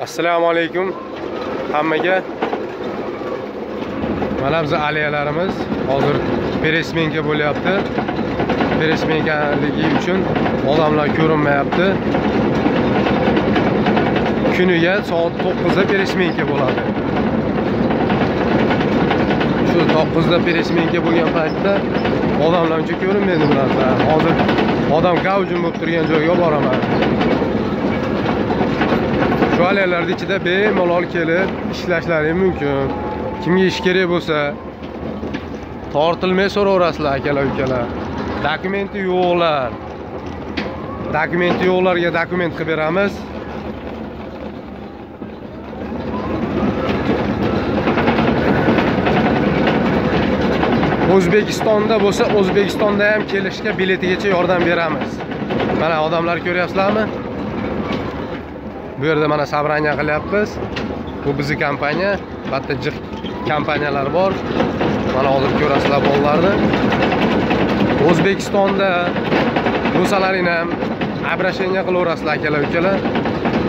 assalomu alaykum. Hammaga. Mana biz aliyalarimiz hozir peresmenka bo'lyapti. Peresmenkaligi uchun odamlar ko'rinmayapti. Kuniga soat to'qqizda peresmenka bo'ladi. Shu to'qqizda peresmenka bo'lgan paytda odamlar uncha ko'rinmaydi bu hozir odam gavjum bo'lib turgan joyga boraman. Shu ichida bemalol kelib ishlashlari mumkin. Kimga ish kerak bo'lsa tortilmay so'raverasizlar akalar ukalar. Dokumenti yo'qlar. Dokumenti yo'qlarga dokument qilib beramiz. O'zbekistonda bo'lsa o'zbekistonda ham kelishga biletigacha yordam beramiz. Mana odamlar ko'ryapsizlarmi? Bu yerda mana собрание qilyapmiz. Bu bizni kompaniya bu yerda jiq kompaniyalar bor. Mana hozir ko'rasizlar bolalarni o'zbekistonda bo'lsalaring ham обращение qilaverasizlar akalar ukalar.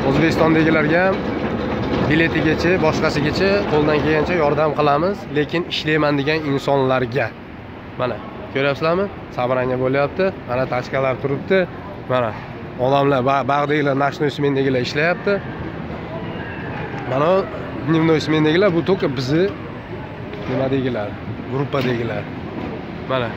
O'zbekistondagilarga ham biletigacha boshqasigacha qo'ldan kelgancha yordam qilamiz. Lekin ishlayman degan insonlarga. Mana ko'ryapsizlarmi? Собрание bo'lyapti. Mana tachkalar turibdi. Mana. Odamlar bag'dagilar ночной smendagilar ishlayapti. Mana дневной smendagilar bu только bizni nimadagilar gruppadagilar mana.